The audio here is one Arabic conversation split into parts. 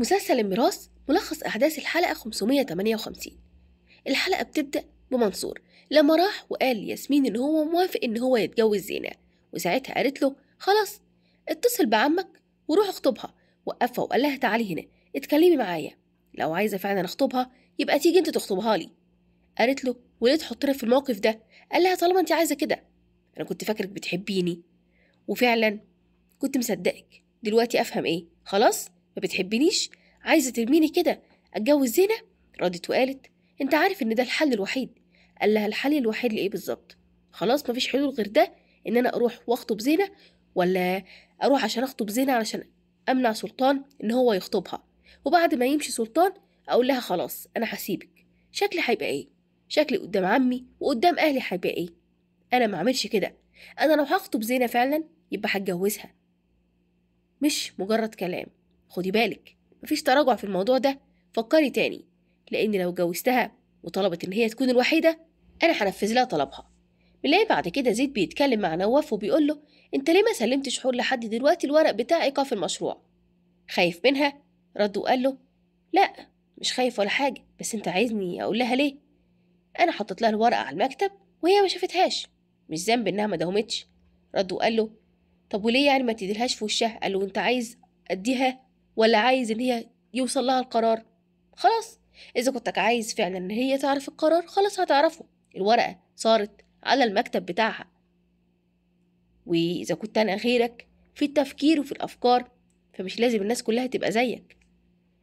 مسلسل الميراث ملخص أحداث الحلقة 558 الحلقة بتبدأ بمنصور. لما راح وقال لياسمين إن هو موافق إن هو يتجوز زينة وساعتها قالت له خلاص اتصل بعمك وروح اخطبها. وقفها وقال لها تعالي هنا اتكلمي معايا لو عايزة فعلا أخطبها يبقى تيجي أنت تخطبها لي. قالت له وليه تحطنا في الموقف ده؟ قال لها طالما أنت عايزة كده أنا كنت فاكرك بتحبيني. وفعلا كنت مصدقك. دلوقتي أفهم إيه؟ خلاص؟ ما بتحبنيش؟ عايزة ترميني كده. أتجوز زينة؟ ردت وقالت أنت عارف إن ده الحل الوحيد. قال لها الحل الوحيد لإيه بالظبط؟ خلاص مفيش حلول غير ده إن أنا أروح وأخطب زينة ولا أروح عشان أخطب زينة علشان أمنع سلطان إن هو يخطبها. وبعد ما يمشي سلطان أقول لها خلاص أنا هسيبك. شكلي هيبقى إيه؟ شكلي قدام عمي وقدام أهلي هيبقى إيه؟ أنا ما أعملش كده. أنا لو هخطب زينة فعلا يبقى هتجوزها. مش مجرد كلام. خدي بالك مفيش تراجع في الموضوع ده. فكري تاني لأن لو جوزتها وطلبت إن هي تكون الوحيدة أنا هنفذ لها طلبها. بنلاقي بعد كده زيد بيتكلم مع نواف وبيقول له أنت ليه ما سلمتش حور لحد دلوقتي؟ الورق بتاع ايقاف المشروع خايف منها؟ رد وقال له لا مش خايف ولا حاجة بس أنت عايزني أقول لها ليه؟ أنا حطيت لها الورقة على المكتب وهي ما شافتهاش مش ذنب إنها ما داومتش رد وقال له طب وليه يعني ما تديلهاش في وشها؟ قال له انت عايز أديها ولا عايز إن هي يوصل لها القرار؟ خلاص. إذا كنتك عايز فعلا إن هي تعرف القرار خلاص هتعرفه. الورقة صارت على المكتب بتاعها. وإذا كنت أنا غيرك في التفكير وفي الأفكار فمش لازم الناس كلها تبقى زيك.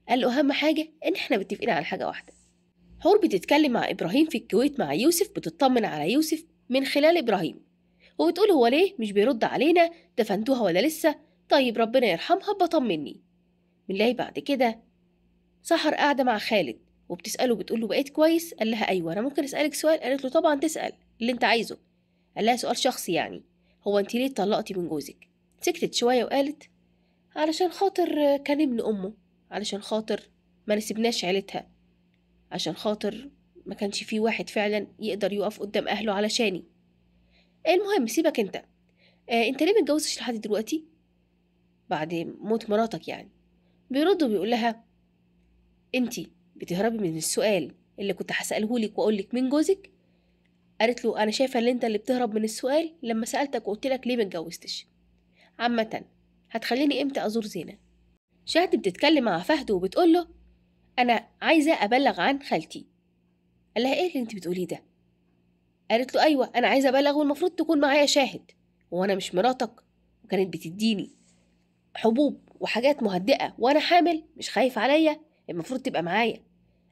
قال له أهم حاجة إن إحنا متفقين على حاجة واحدة. حور بتتكلم مع إبراهيم في الكويت مع يوسف بتطمن على يوسف من خلال إبراهيم. وبتقول هو ليه مش بيرد علينا؟ دفنتوها ولا لسه؟ طيب ربنا يرحمها بطمني. بنلاقي بعد كده. سحر قاعدة مع خالد وبتسأله بتقول له بقيت كويس؟ قال لها أيوة. أنا ممكن أسألك سؤال؟ قالت له طبعا تسأل اللي أنت عايزه. قال لها سؤال شخصي يعني. هو أنت ليه اتطلقتي من جوزك؟ سكتت شوية وقالت علشان خاطر كان ابن أمه علشان خاطر ما نسيبناش عيلتها عشان خاطر ما كانش في واحد فعلا يقدر يقف قدام أهله علشاني. المهم سيبك أنت. آه أنت ليه متجوزش لحد دلوقتي؟ بعد موت مراتك يعني. بيرد وبيقول لها أنتي بتهربي من السؤال اللي كنت هسأله لك وأقول لك مين جوزك؟ قالت له أنا شايفة إن أنت اللي بتهرب من السؤال لما سألتك وقلت لك ليه متجوزتش عامة هتخليني إمتى أزور زينة؟ شهد بتتكلم مع فهد وبتقول له أنا عايزة أبلغ عن خالتي. قال لها إيه اللي انت بتقوليه ده؟ قالت له أيوه أنا عايزة أبلغ والمفروض تكون معايا شاهد وأنا مش مراتك وكانت بتديني حبوب وحاجات مهدئة وأنا حامل مش خايف عليا المفروض تبقى معايا.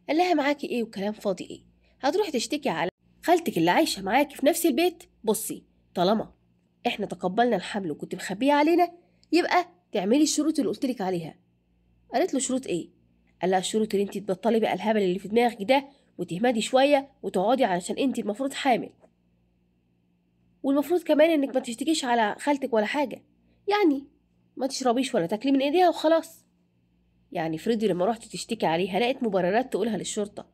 قال لها معاكي إيه وكلام فاضي إيه؟ هتروحي تشتكي على خالتك اللي عايشة معاكي في نفس البيت؟ بصي طالما إحنا تقبلنا الحمل وكنت مخبية علينا يبقى تعملي الشروط اللي قلتلك عليها. قالت له شروط إيه؟ قال لها الشروط اللي انت تبطلي بقى الهبل اللي في دماغك ده وتهمدي شوية وتقعدي علشان انت المفروض حامل. والمفروض كمان إنك ما تشتكيش على خالتك ولا حاجة. يعني ما تشربيش ولا تاكلي من ايديها وخلاص. يعني فريدي لما رحت تشتكي عليها لقت مبررات تقولها للشرطة.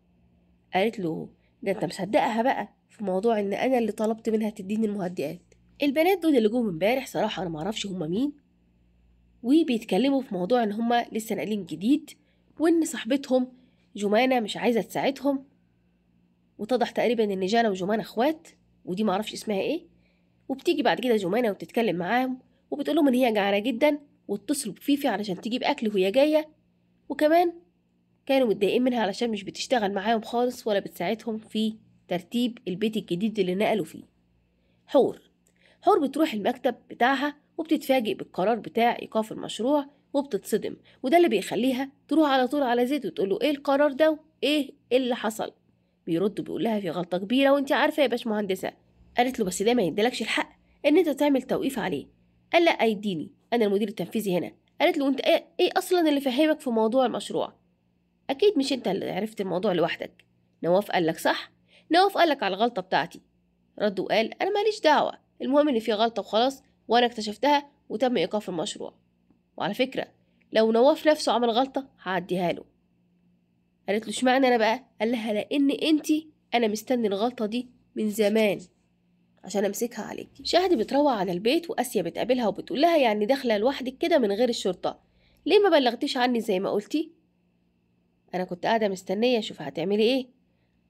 قالت له ده انت مصدقها بقى في موضوع ان أنا اللي طلبت منها تديني المهدئات. البنات دول اللي جم امبارح صراحة أنا معرفش هما مين وبيتكلموا في موضوع ان هما لسه ناقلين جديد وان صاحبتهم جمانة مش عايزة تساعدهم. واتضح تقريبا ان جانا وجمانة اخوات ودي معرفش اسمها إيه. وبتيجي بعد كده جمانة وبتتكلم معاهم وبتقول لهم إن هي جعانة جدا واتصلوا بفيفي علشان تجيب اكل وهي جاية. وكمان كانوا متضايقين منها علشان مش بتشتغل معاهم خالص ولا بتساعدهم في ترتيب البيت الجديد اللي نقلوا فيه. حور. حور بتروح المكتب بتاعها وبتتفاجئ بالقرار بتاع إيقاف المشروع وبتتصدم. وده اللي بيخليها تروح على طول على زيد وتقول له إيه القرار ده وإيه اللي حصل؟ بيرد بيقول لها في غلطة كبيرة وانت عارفة يا باشمهندسة. قالت له بس ده ما يديلكش الحق إن أنت تعمل توقيف عليه. قال لا يديني أنا المدير التنفيذي هنا. قالت له أنت إيه, إيه أصلا اللي فهمك في موضوع المشروع؟ أكيد مش أنت اللي عرفت الموضوع لوحدك. نواف قال لك صح. نواف قال لك على الغلطة بتاعتي. رد وقال أنا ماليش دعوة. المهم إن في غلطة وخلاص وأنا اكتشفتها وتم إيقاف المشروع. وعلى فكرة لو نواف نفسه عمل غلطة هعديها له. قالت له إشمعنى أنا بقى؟ قال لها لأن أنتي أنا مستني الغلطة دي من زمان. عشان أمسكها عليكي شهد بتروح على البيت واسيا بتقابلها وبتقول لها يعني داخلة لوحدك كده من غير الشرطة. ليه ما بلغتيش عني زي ما قلتي؟ أنا كنت قاعدة مستنية أشوف هتعملي إيه.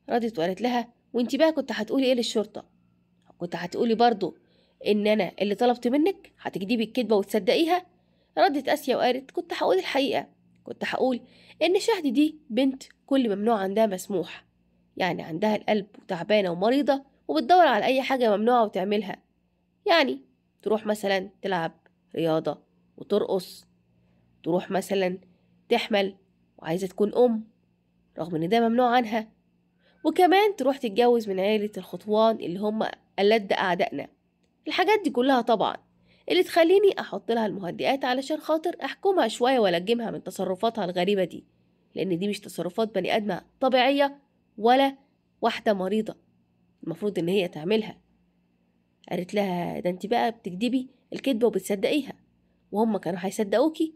ردت وقالت لها وانت بقى كنت هتقولي إيه للشرطة؟ كنت هتقولي برضو إن أنا اللي طلبت منك هتكدبي الكدبة وتصدقيها؟ ردت آسيا وقالت كنت هقول الحقيقة. كنت هقول إن شهد دي بنت كل ممنوع عندها مسموح. يعني عندها القلب وتعبانة ومريضة وبتدور على أي حاجة ممنوعة وتعملها. يعني تروح مثلا تلعب رياضة وترقص تروح مثلا تحمل وعايزة تكون أم رغم إن ده ممنوع عنها. وكمان تروح تتجوز من عيلة الخطوان اللي هم ألد أعدائنا. الحاجات دي كلها طبعا اللي تخليني أحط لها المهدئات علشان خاطر أحكمها شوية وألجمها من تصرفاتها الغريبة دي. لأن دي مش تصرفات بني آدمة طبيعية ولا واحدة مريضة. المفروض إن هي تعملها. قالت لها ده أنت بقى بتكدبي الكدبة وبتصدقيها. وهم كانوا هيصدقوكي؟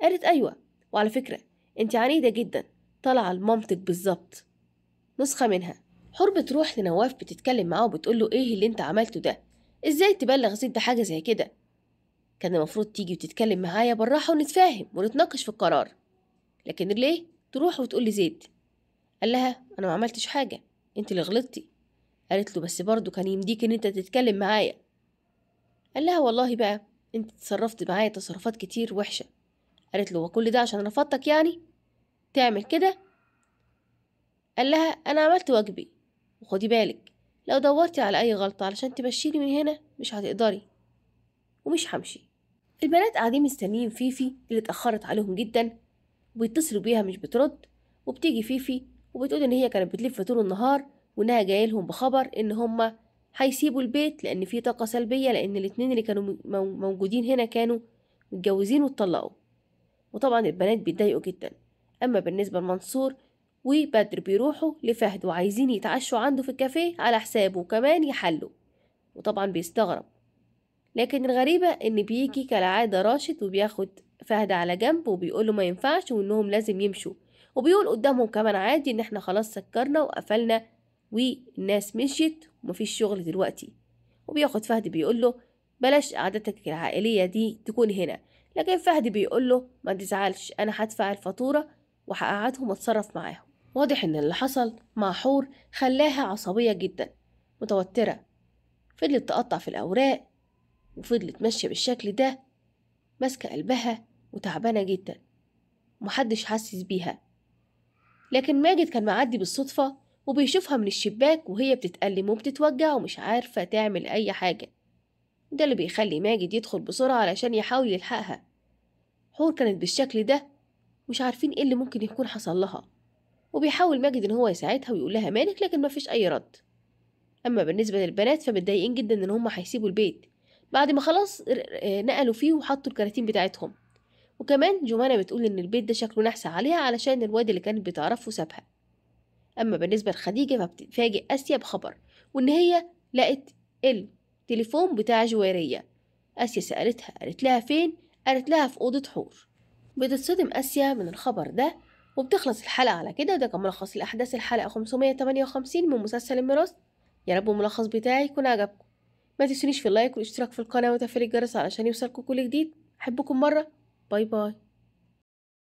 قالت أيوة. وعلى فكرة أنت عنيدة جدا طالعة لمامتك بالظبط. نسخة منها. حور بتروح لنواف بتتكلم معاه وبتقول له إيه اللي أنت عملته ده؟ إزاي تبلغ زيد بحاجة زي كده؟ كان المفروض تيجي وتتكلم معايا بالراحة ونتفاهم ونتناقش في القرار. لكن ليه؟ تروح وتقول لزيد. قال لها أنا ما عملتش حاجة. أنت اللي غلطتي. قالت له بس برضه كان يمديك إن أنت تتكلم معايا. قال لها والله بقى أنت تصرفت معايا تصرفات كتير وحشة. قالت له وكل ده عشان رفضتك يعني؟ تعمل كده؟ قال لها أنا عملت واجبي وخدي بالك لو دورتي على أي غلطة علشان تمشيني من هنا مش هتقدري ومش همشي. البنات قاعدين مستنيين فيفي اللي اتأخرت عليهم جدا وبيتصلوا بيها مش بترد وبتيجي فيفي وبتقول إن هي كانت بتلف طول النهار وإنها جاية لهم بخبر إن هما هيسيبوا البيت لأن في طاقة سلبية لأن الاتنين اللي كانوا موجودين هنا كانوا متجوزين واتطلقوا. وطبعا البنات بيتضايقوا جدا. أما بالنسبة لمنصور وبدر بيروحوا لفهد وعايزين يتعشوا عنده في الكافيه على حسابه وكمان يحلوا. وطبعا بيستغرب. لكن الغريبة إن بيجي كالعادة راشد وبياخد فهد على جنب وبيقوله ما ينفعش وإنهم لازم يمشوا. وبيقول قدامهم كمان عادي إن إحنا خلاص سكرنا وقفلنا والناس مشيت ومفيش شغل دلوقتي. وبياخد فهد بيقوله بلاش قعدتك العائلية دي تكون هنا. لكن فهد بيقوله ما تزعلش أنا هدفع الفاتورة وهقعدهم وأتصرف معاهم. واضح إن اللي حصل مع حور خلاها عصبية جدا متوترة. فضلت تقطع في الأوراق وفضلت ماشية بالشكل ده ماسكة قلبها وتعبانة جدا ومحدش حاسس بيها. لكن ماجد كان معدي بالصدفة وبيشوفها من الشباك وهي بتتألم وبتتوجع ومش عارفة تعمل أي حاجة. ده اللي بيخلي ماجد يدخل بسرعة علشان يحاول يلحقها. حور كانت بالشكل ده مش عارفين إيه اللي ممكن يكون حصل لها. وبيحاول ماجد إن هو يساعدها ويقول لها مالك لكن مفيش أي رد. أما بالنسبة للبنات فمتضايقين جدا إن هم هيسيبوا البيت. بعد ما خلاص نقلوا فيه وحطوا الكراتين بتاعتهم. وكمان جمانة بتقول إن البيت ده شكله نحس عليها علشان الواد اللي كانت بتعرفه سابها. أما بالنسبة لخديجة فبتتفاجئ أسيا بخبر وإن هي لقت التليفون بتاع جويريه أسيا سألتها قالت لها فين؟ قالت لها في أوضة حور. بتتصدم أسيا من الخبر ده وبتخلص الحلقة على كده. ده كان ملخص لأحداث الحلقة 558 من مسلسل الميراث يا رب الملخص بتاعي يكون عجبكم. ما تنسونيش في اللايك والاشتراك في القناة وتفعيل الجرس علشان يوصلكم كل جديد. أحبكم مرة. باي باي.